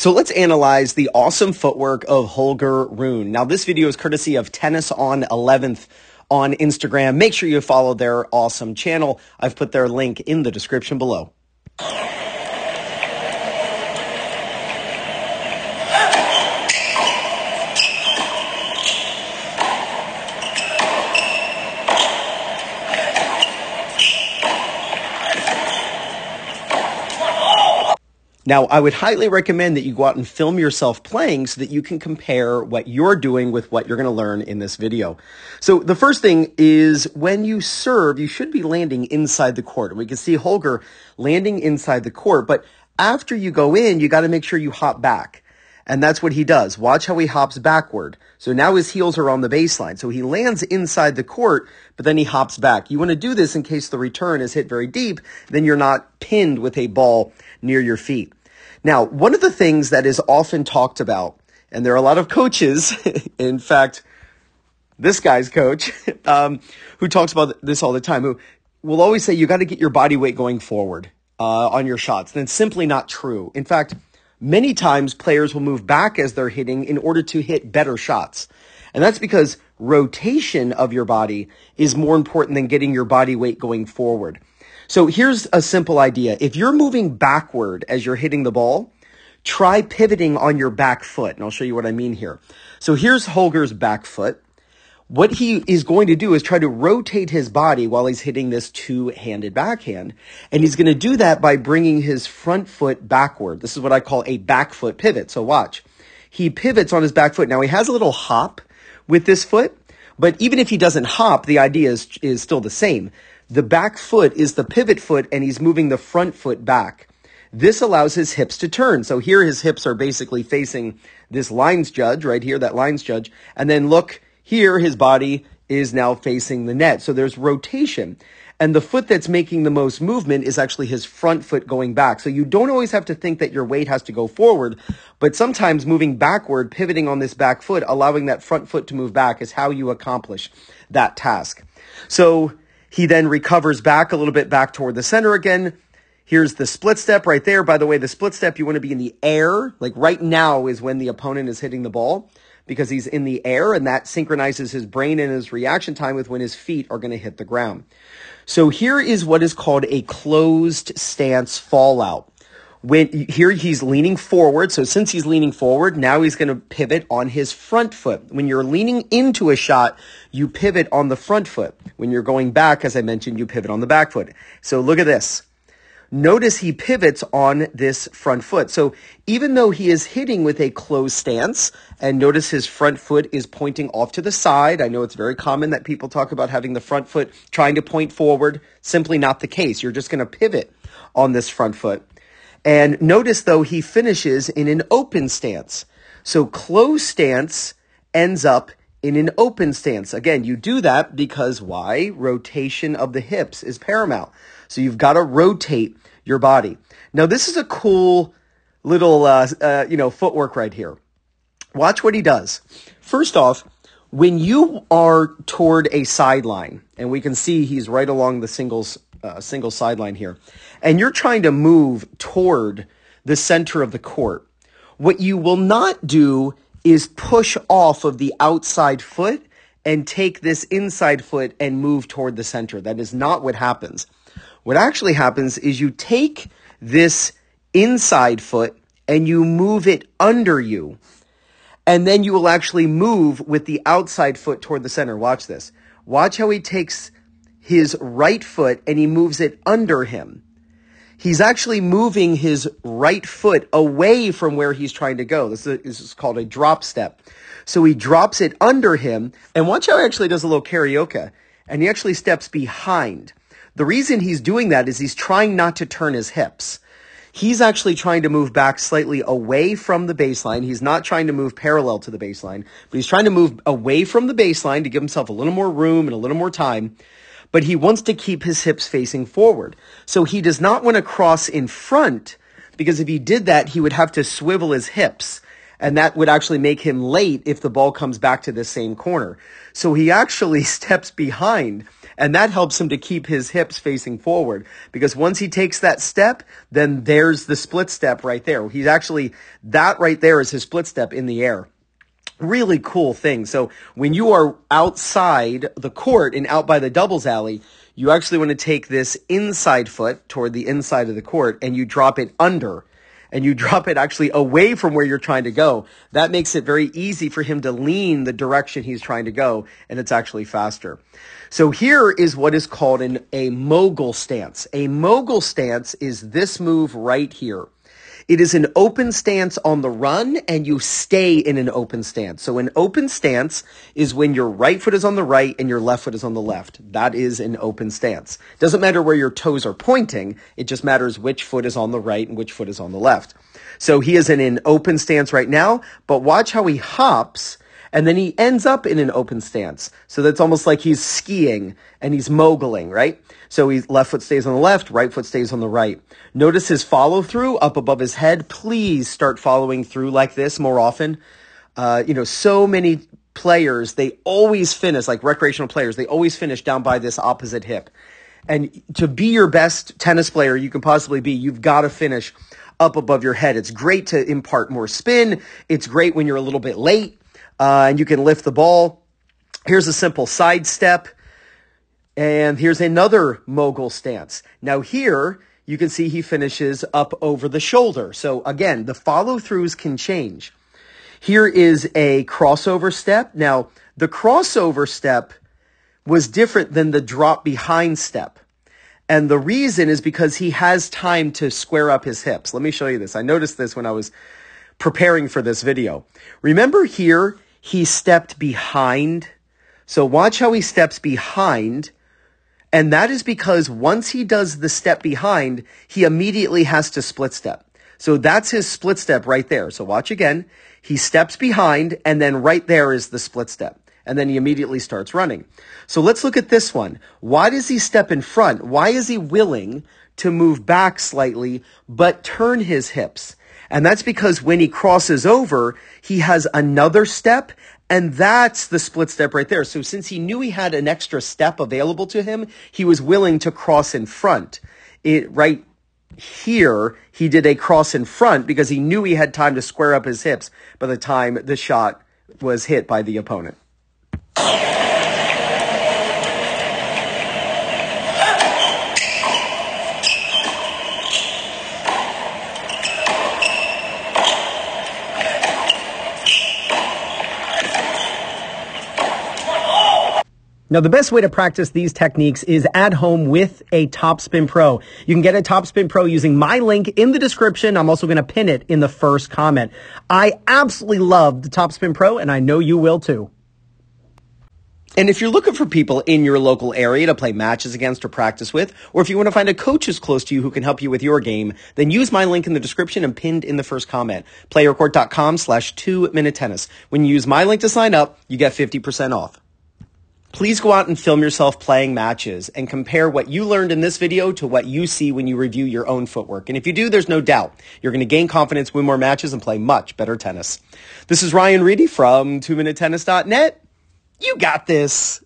So let's analyze the awesome footwork of Holger Rune. Now, this video is courtesy of Tennis on 11th on Instagram. Make sure you follow their awesome channel. I've put their link in the description below. Now, I would highly recommend that you go out and film yourself playing so that you can compare what you're doing with what you're going to learn in this video. So the first thing is when you serve, you should be landing inside the court. And we can see Holger landing inside the court, but after you go in, you got to make sure you hop back. And that's what he does. Watch how he hops backward. So now his heels are on the baseline. So he lands inside the court, but then he hops back. You want to do this in case the return is hit very deep. Then you're not pinned with a ball near your feet. Now, one of the things that is often talked about, and there are a lot of coaches, in fact, this guy's coach, um, who talks about this all the time, who will always say you got to get your body weight going forward uh, on your shots. And it's simply not true. In fact, many times players will move back as they're hitting in order to hit better shots. And that's because rotation of your body is more important than getting your body weight going forward. So here's a simple idea. If you're moving backward as you're hitting the ball, try pivoting on your back foot. And I'll show you what I mean here. So here's Holger's back foot. What he is going to do is try to rotate his body while he's hitting this two-handed backhand. And he's going to do that by bringing his front foot backward. This is what I call a back foot pivot. So watch. He pivots on his back foot. Now he has a little hop with this foot, but even if he doesn't hop, the idea is, is still the same. The back foot is the pivot foot and he's moving the front foot back. This allows his hips to turn. So here his hips are basically facing this lines judge right here, that lines judge. And then look here, his body is now facing the net. So there's rotation. And the foot that's making the most movement is actually his front foot going back. So you don't always have to think that your weight has to go forward, but sometimes moving backward, pivoting on this back foot, allowing that front foot to move back is how you accomplish that task. So he then recovers back a little bit back toward the center again. Here's the split step right there. By the way, the split step, you want to be in the air. Like right now is when the opponent is hitting the ball because he's in the air and that synchronizes his brain and his reaction time with when his feet are going to hit the ground. So here is what is called a closed stance fallout when here he's leaning forward. So since he's leaning forward, now he's going to pivot on his front foot. When you're leaning into a shot, you pivot on the front foot. When you're going back, as I mentioned, you pivot on the back foot. So look at this. Notice he pivots on this front foot. So even though he is hitting with a closed stance, and notice his front foot is pointing off to the side. I know it's very common that people talk about having the front foot trying to point forward. Simply not the case. You're just going to pivot on this front foot. And notice though, he finishes in an open stance. So closed stance ends up in an open stance. Again, you do that because why? Rotation of the hips is paramount. So you've got to rotate your body. Now, this is a cool little, uh, uh, you know, footwork right here. Watch what he does. First off, when you are toward a sideline, and we can see he's right along the singles uh, single sideline here, and you're trying to move toward the center of the court, what you will not do is push off of the outside foot and take this inside foot and move toward the center. That is not what happens. What actually happens is you take this inside foot and you move it under you. And then you will actually move with the outside foot toward the center. Watch this. Watch how he takes his right foot and he moves it under him. He's actually moving his right foot away from where he's trying to go. This is, this is called a drop step. So he drops it under him. And watch how he actually does a little karaoke. And he actually steps behind. The reason he's doing that is he's trying not to turn his hips. He's actually trying to move back slightly away from the baseline. He's not trying to move parallel to the baseline, but he's trying to move away from the baseline to give himself a little more room and a little more time but he wants to keep his hips facing forward. So he does not want to cross in front because if he did that, he would have to swivel his hips. and that would actually make him late if the ball comes back to the same corner. So he actually steps behind and that helps him to keep his hips facing forward because once he takes that step, then there's the split step right there. He's actually, that right there is his split step in the air really cool thing. So when you are outside the court and out by the doubles alley, you actually want to take this inside foot toward the inside of the court and you drop it under and you drop it actually away from where you're trying to go, that makes it very easy for him to lean the direction he's trying to go, and it's actually faster. So here is what is called an, a mogul stance. A mogul stance is this move right here. It is an open stance on the run and you stay in an open stance. So an open stance is when your right foot is on the right and your left foot is on the left. That is an open stance. Doesn't matter where your toes are pointing. It just matters which foot is on the right and which foot is on the left. So he is in an open stance right now, but watch how he hops and then he ends up in an open stance. So that's almost like he's skiing and he's moguling, right? So his left foot stays on the left, right foot stays on the right. Notice his follow through up above his head. Please start following through like this more often. Uh, you know, so many players, they always finish, like recreational players, they always finish down by this opposite hip. And to be your best tennis player you can possibly be, you've got to finish up above your head. It's great to impart more spin. It's great when you're a little bit late uh, and you can lift the ball. Here's a simple side step. And here's another mogul stance. Now here, you can see he finishes up over the shoulder. So again, the follow throughs can change. Here is a crossover step. Now, the crossover step was different than the drop behind step. And the reason is because he has time to square up his hips. Let me show you this. I noticed this when I was preparing for this video. Remember here, he stepped behind. So watch how he steps behind. And that is because once he does the step behind, he immediately has to split step. So that's his split step right there. So watch again. He steps behind and then right there is the split step. And then he immediately starts running. So let's look at this one. Why does he step in front? Why is he willing to move back slightly, but turn his hips? And that's because when he crosses over, he has another step and that's the split step right there. So since he knew he had an extra step available to him, he was willing to cross in front. It right here, he did a cross in front because he knew he had time to square up his hips by the time the shot was hit by the opponent. Now, the best way to practice these techniques is at home with a Topspin Pro. You can get a Topspin Pro using my link in the description. I'm also going to pin it in the first comment. I absolutely love the Topspin Pro, and I know you will too. And if you're looking for people in your local area to play matches against or practice with, or if you want to find a coach who's close to you who can help you with your game, then use my link in the description and pinned in the first comment. Playyourcourt.com slash two minute tennis. When you use my link to sign up, you get 50% off. Please go out and film yourself playing matches and compare what you learned in this video to what you see when you review your own footwork. And if you do, there's no doubt you're going to gain confidence, win more matches, and play much better tennis. This is Ryan Reidy from 2minutetennis.net. You got this.